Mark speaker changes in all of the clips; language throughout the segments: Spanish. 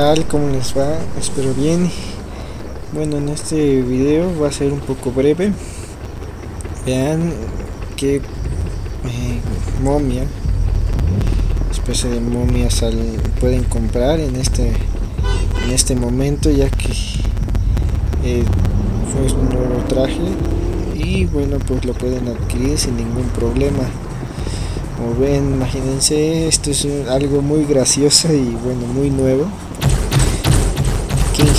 Speaker 1: tal? ¿Cómo les va? Espero bien. Bueno, en este video va a ser un poco breve. Vean qué eh, momia, especie de momia pueden comprar en este en este momento, ya que eh, fue un nuevo traje y bueno, pues lo pueden adquirir sin ningún problema. Como ven, imagínense, esto es algo muy gracioso y bueno, muy nuevo.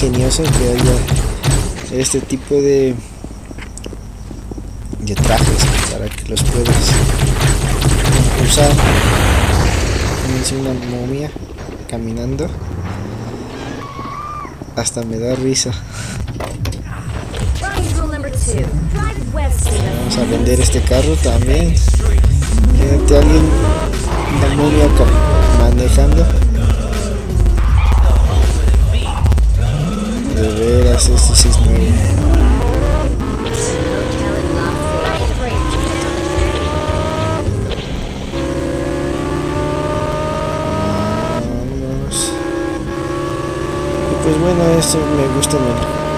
Speaker 1: Ingenioso que haya este tipo de, de trajes para que los puedas usar. Fíjense una momia caminando. Hasta me da risa. Vamos a vender este carro también. Fíjate alguien, una momia manejando.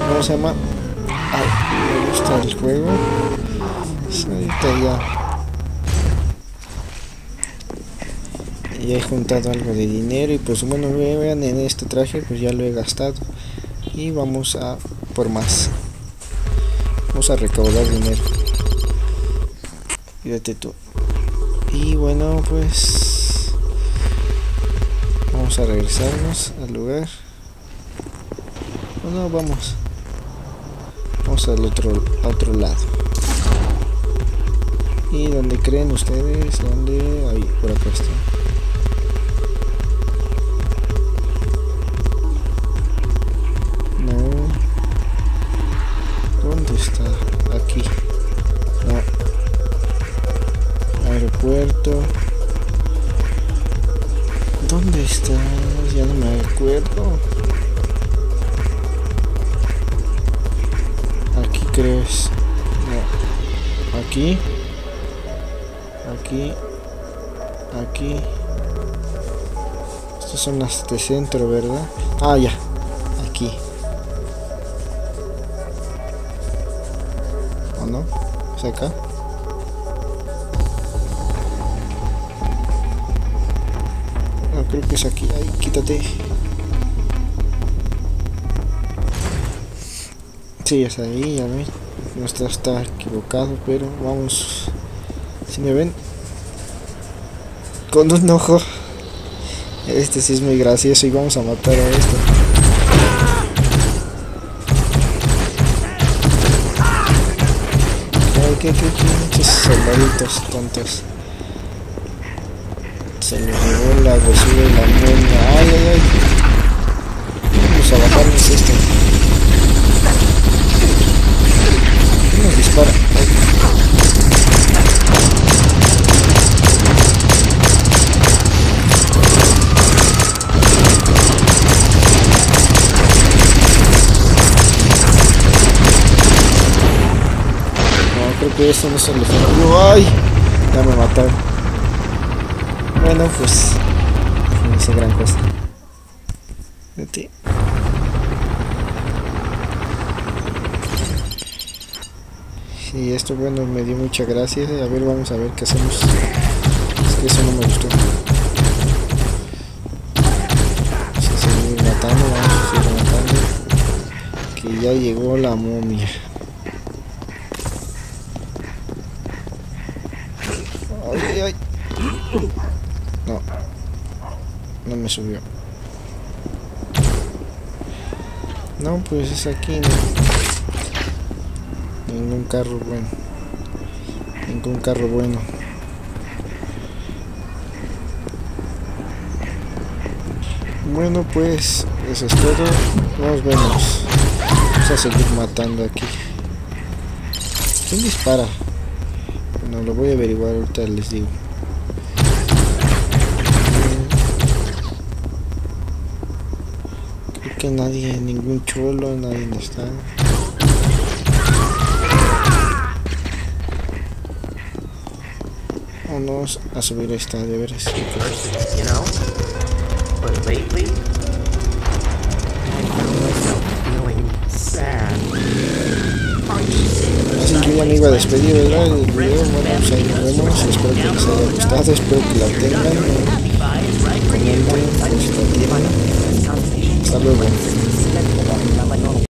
Speaker 1: ¿Cómo se llama? Ay, me gusta el juego. Ahorita ya ya he juntado algo de dinero y pues bueno vean en este traje pues ya lo he gastado. Y vamos a por más. Vamos a recaudar dinero. Fíjate tú. Y bueno pues vamos a regresarnos al lugar bueno vamos. Vamos al otro otro lado. Y donde creen ustedes donde ahí por acá está. ¿Dónde Aquí crees. No. Aquí. Aquí. Aquí. Estas son las de centro, ¿verdad? Ah, ya. Aquí. ¿O no? ¿Es acá? creo que es aquí. Ahí, quítate. Sí, es ahí, ya ven. No está, está equivocado, pero vamos. Si me ven. Con un ojo. Este sí es muy gracioso y vamos a matar a qué, qué, qué, muchos soldaditos tontos. Se le llevó la basura de la niña. Ay, ay, ay. Vamos a bajarnos esto. No, creo que eso no es el efecto. ¡Ay! Ya me mataron. Bueno, pues no hice gran cosa. Vete. Sí, esto bueno me dio mucha gracia. A ver, vamos a ver qué hacemos. Es que eso no me gustó. Vamos a seguir matando, vamos a seguir matando. Que ya llegó la momia. Ay, ay. No. No me subió. No, pues es aquí. Ningún carro bueno. Ningún carro bueno. Bueno, pues eso es todo. Nos vemos. Vamos a seguir matando aquí. ¿Quién dispara? Bueno, lo voy a averiguar ahorita les digo. que nadie, ningún cholo, nadie está. Vamos a subir esta de veras. iba a despedir ¿verdad? el video, bueno, pues ahí nos vemos, espero que les haya gustado, espero que la tengan, comenten, pues, hasta luego.